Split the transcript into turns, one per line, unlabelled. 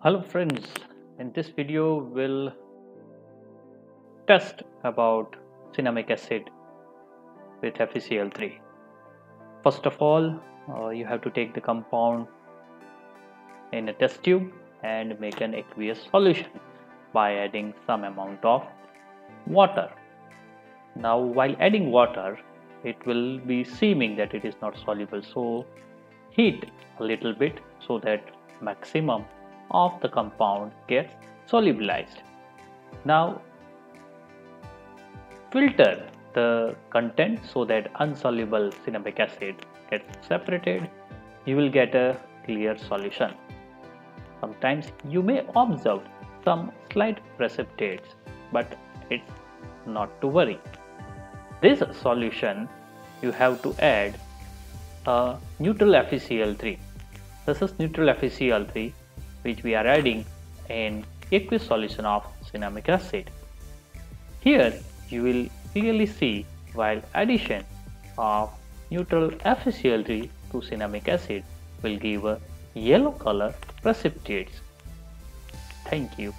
Hello friends, in this video we'll test about cinnamic acid with FeCl3. First of all, uh, you have to take the compound in a test tube and make an aqueous solution by adding some amount of water. Now while adding water, it will be seeming that it is not soluble so heat a little bit so that maximum of the compound gets solubilized. Now filter the content so that insoluble cinnamic acid gets separated you will get a clear solution. Sometimes you may observe some slight precipitates but it's not to worry. This solution you have to add a neutral FeCl3. This is neutral FeCl3 which we are adding in aqueous solution of cinnamic acid. Here you will clearly see while addition of neutral FeCl3 to cinnamic acid will give a yellow color precipitates. Thank you.